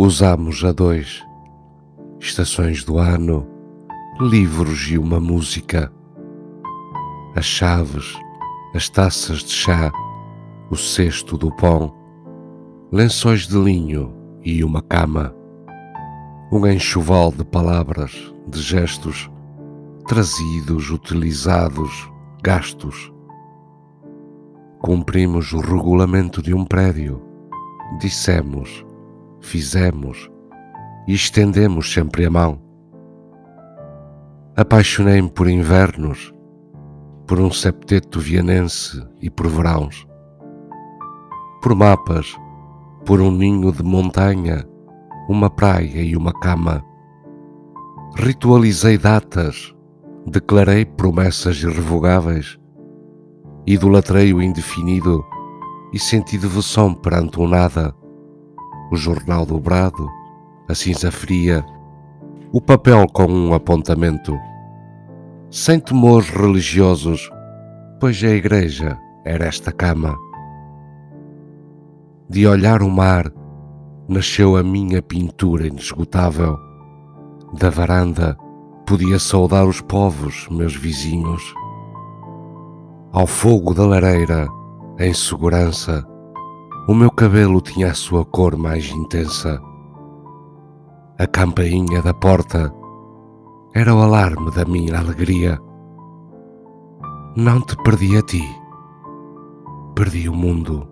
Usamos a dois. Estações do ano, livros e uma música, as chaves, as taças de chá, o cesto do pão, lençóis de linho e uma cama, um enxoval de palavras, de gestos, trazidos, utilizados, gastos. Cumprimos o regulamento de um prédio, dissemos, fizemos e estendemos sempre a mão. Apaixonei-me por invernos, por um septeto vienense e por verãos, por mapas, por um ninho de montanha, uma praia e uma cama. Ritualizei datas, declarei promessas irrevogáveis, idolatrei o indefinido e senti devoção perante o nada, o jornal dobrado, a cinza fria, o papel com um apontamento. Sem temores religiosos, pois a igreja era esta cama. De olhar o mar, nasceu a minha pintura inesgotável. Da varanda, podia saudar os povos, meus vizinhos. Ao fogo da lareira, em segurança, o meu cabelo tinha a sua cor mais intensa. A campainha da porta era o alarme da minha alegria. Não te perdi a ti, perdi o mundo.